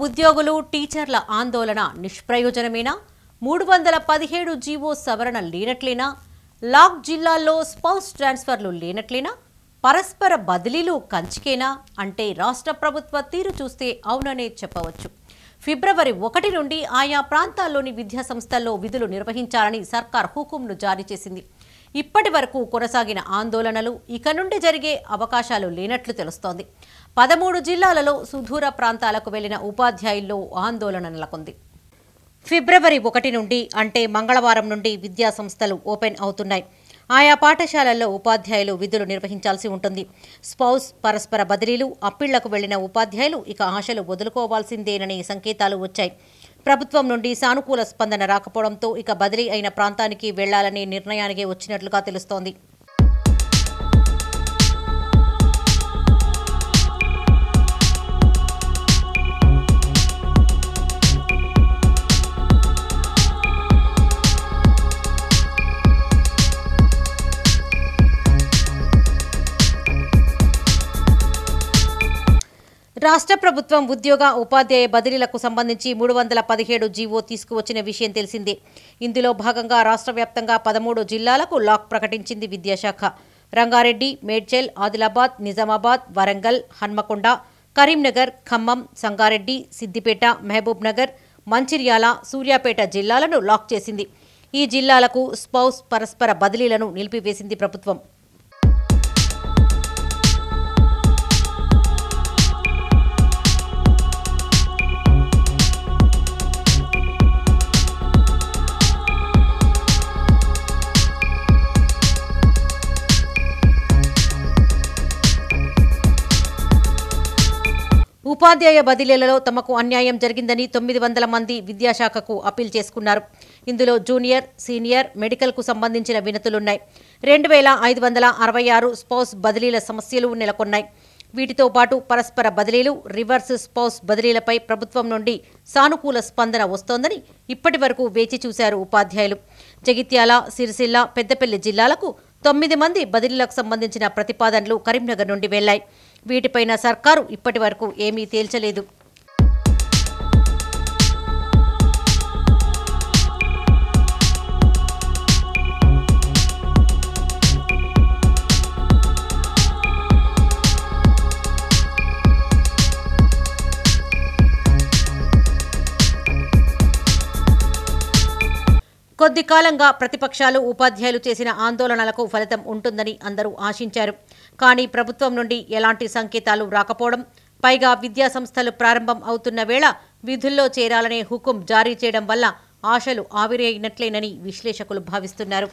ఉద్యోగులు టీచర్ల ఆందోళన నిష్ప్రయోజనమేనా? మూడు వందల పదిహేడు జీవో సవరణ లేనట్లేనా? లాక్ జిల్లాల్లో స్పౌస్ ట్రాన్స్ఫర్లు లేనట్లేనా? పరస్పర బదిలీలు కంచికేనా? అంటే రాష్ట్ర ప్రభుత్వ తీరు చూస్తే అవుననే చెప్పవచ్చు. ఫిబ్రవరి ఒకటి నుండి ఆయా ప్రాంతాల్లోని విద్యా సంస్థల్లో విధులు నిర్వహించాలని సర్కార్ హుకుంను జారీ చేసింది. ఇప్పటి వరకు కొనసాగిన ఆందోళనలు ఇక నుండి జరిగే అవకాశాలు లేనట్లు తెలుస్తోంది. పదమూడు జిల్లాలలో సుదూర ప్రాంతాలకు వెళ్ళిన ఉపాధ్యాయుల్లో ఆందోళన నెలకొంది. ఫిబ్రవరి ఒకటి నుండి అంటే మంగళవారం నుండి విద్యా సంస్థలు ఓపెన్ అవుతున్నాయి. ఆయా పాఠశాలల్లో ఉపాధ్యాయులు విధులు నిర్వహించాల్సి ఉంటుంది. స్పౌస్ పరస్పర బదిలీలు అప్పిళ్ళకు వెళ్ళిన ఉపాధ్యాయులు ఇక ఆశలు వదులుకోవాల్సిందేనని సంకేతాలు వచ్చాయి. ప్రభుత్వం నుండి సానుకూల స్పందన రాకపోవడంతో ఇక బదిలీ అయిన ప్రాంతానికి వెళ్ళాలనే నిర్ణయానికి వచ్చినట్లుగా తెలుస్తోంది. రాష్ట్ర ప్రభుత్వం ఉద్యోగ ఉపాధ్యాయ బదిలీలకు సంబంధించి మూడు వందల పదిహేడు జీవో తీసుకువచ్చిన విషయం తెలిసిందే. ఇందులో భాగంగా రాష్ట్ర వ్యాప్తంగా పదమూడు జిల్లాలకు లాక్ ప్రకటించింది విద్యాశాఖ. రంగారెడ్డి మేడ్చల్ ఆదిలాబాద్ నిజామాబాద్ వరంగల్ హన్మకొండ కరీంనగర్ ఖమ్మం సంగారెడ్డి సిద్దిపేట మహబూబ్ నగర్ మంచిర్యాల సూర్యాపేట జిల్లాలను లాక్ చేసింది. ఈ జిల్లాలకు స్పౌస్ పరస్పర బదిలీలను నిలిపివేసింది ప్రభుత్వం. ఉపాధ్యాయ బదిలీలలో తమకు అన్యాయం జరిగిందని తొమ్మిది వందల మంది విద్యాశాఖకు అప్పీల్ చేసుకున్నారు. ఇందులో జూనియర్ సీనియర్ మెడికల్కు సంబంధించిన వినతులున్నాయి. రెండు వేల ఐదు వందల అరవై ఆరు స్పౌస్ బదిలీల సమస్యలు నెలకొన్నాయి. వీటితో పాటు పరస్పర బదిలీలు రివర్స్ స్పౌస్ బదిలీలపై ప్రభుత్వం నుండి సానుకూల స్పందన వస్తోందని ఇప్పటి వరకు వేచి చూశారు ఉపాధ్యాయులు. జగిత్యాల సిరిసిల్ల పెద్దపల్లి జిల్లాలకు తొమ్మిది మంది బదిలీలకు సంబంధించిన ప్రతిపాదనలు కరీంనగర్ నుండి వెళ్ళాయి. వీటిపైన సర్కారు ఇప్పటి వరకు ఏమీ తేల్చలేదు. కొద్ది కాలంగా ప్రతిపక్షాలు ఉపాధ్యాయులు చేసిన ఆందోళనలకు ఫలితం ఉంటుందని అందరూ ఆశించారు. కానీ ప్రభుత్వం నుండి ఎలాంటి సంకేతాలు రాకపోవడం పైగా విద్యా సంస్థలు ప్రారంభం అవుతున్న వేళ విధుల్లో చేరాలనే హుకుం జారీ చేయడం వల్ల ఆశలు ఆవిరైనట్లేనని విశ్లేషకులు భావిస్తున్నారు.